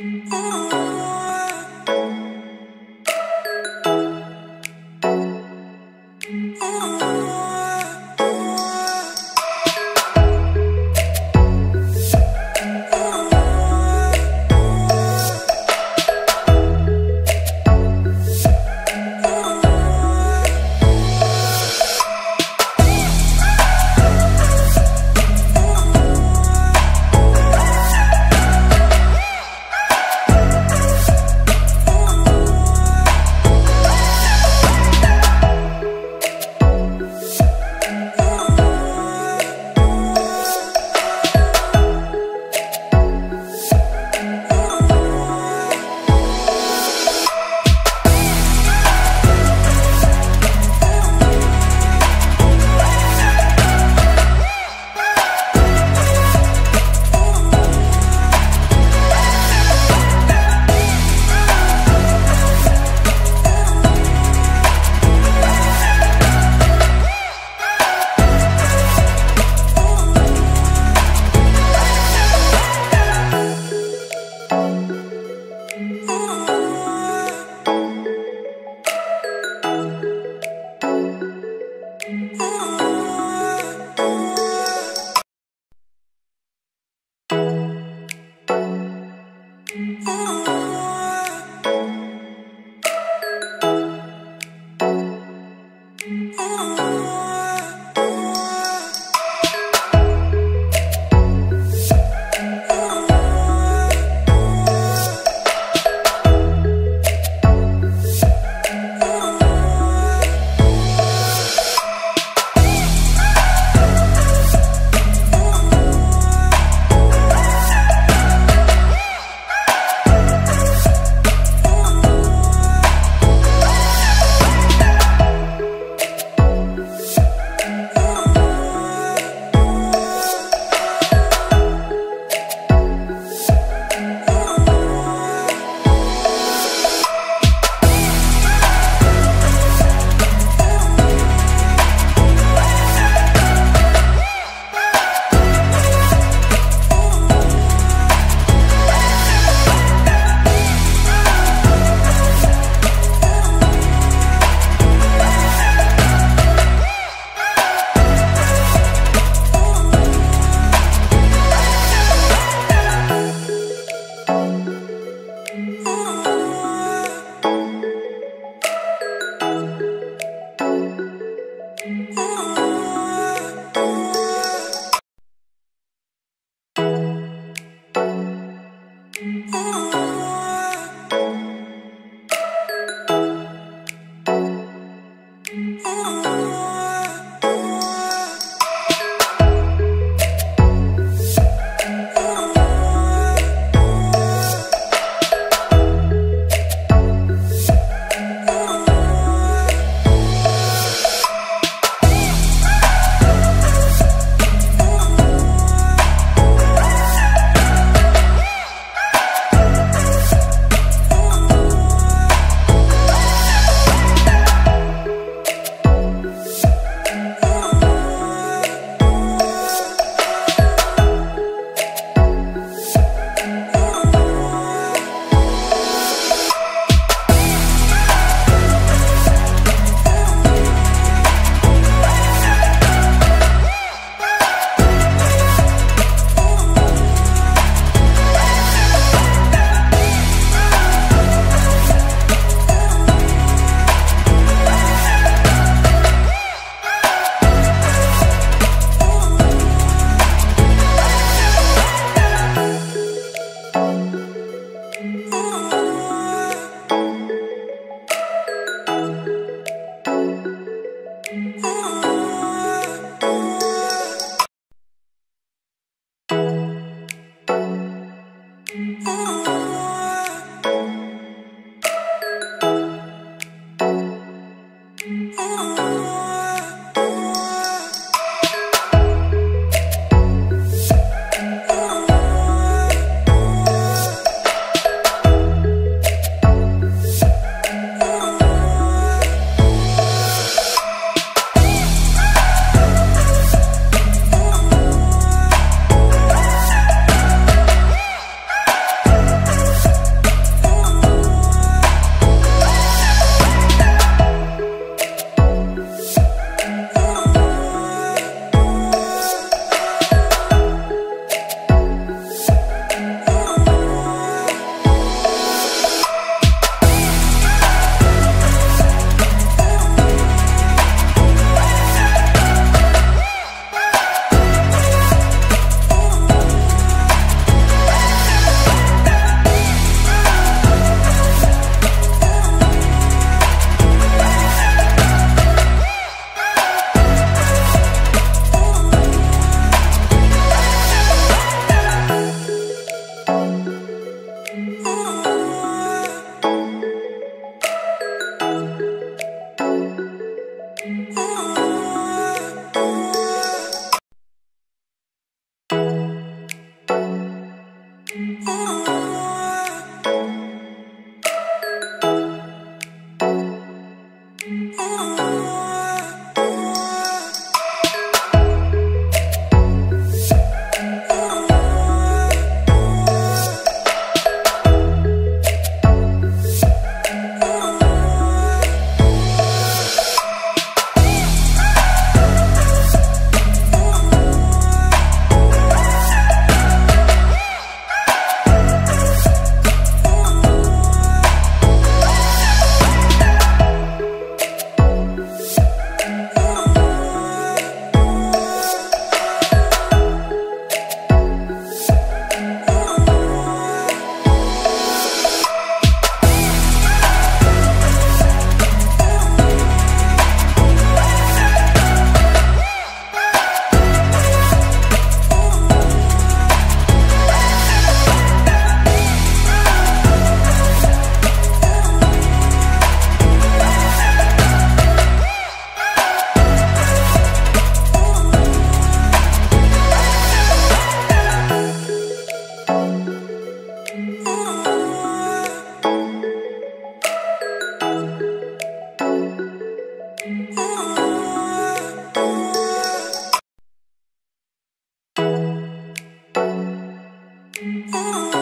Ooh. Thank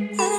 Ooh.